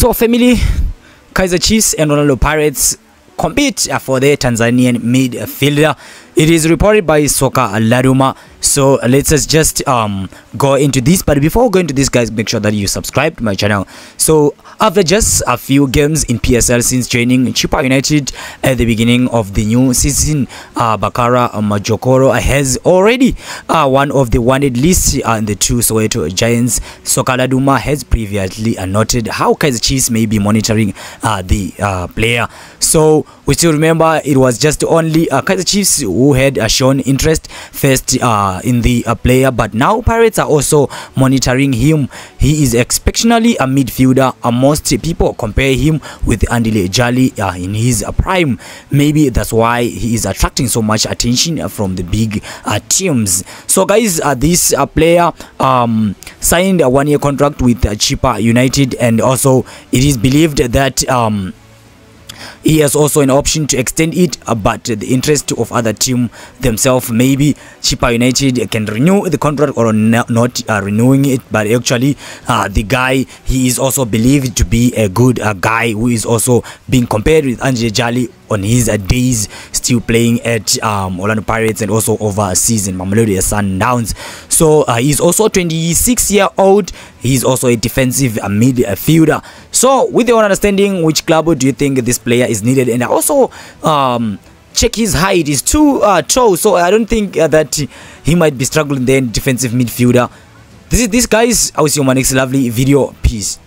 So family, Kaiser Chiefs and Ronaldo Pirates compete for the Tanzanian midfielder. It is reported by Soka Laruma. So let's us just um go into this. But before we go into this, guys, make sure that you subscribe to my channel. So after just a few games in PSL since joining Chippa United at the beginning of the new season, uh, Baraka Majogoro has already uh, one of the wanted lists and the two Soweto Giants. Soccer Laduma has previously uh, noted how Kaizer Chiefs may be monitoring uh, the uh, player. So we still remember it was just only uh, Kaizer Chiefs who had uh, shown interest first uh, in the uh, player, but now Pirates are also monitoring him. He is exceptionally a midfielder. Uh, most people compare him with Andile Jali uh, in his prime. Maybe that's why he is attracting so much attention from the big uh, teams. So, guys, uh, this uh, player um, signed a one-year contract with Chipa United, and also it is believed that. Um, he has also an option to extend it uh, but the interest of other team themselves maybe Chippa United can renew the contract or not uh, renewing it. But actually uh, the guy he is also believed to be a good uh, guy who is also being compared with Andile Jali on his uh, days still playing at um, Orlando Pirates and also overseas in Mamelodi Sundowns. So uh, he's also 26 year old. He's also a defensive uh, midfielder so with your understanding which club do you think this player is needed? And also um, check his height. Is too uh, tall. So I don't think uh, that he might be struggling then defensive midfielder. This is this guys I will see you on my next lovely video. Peace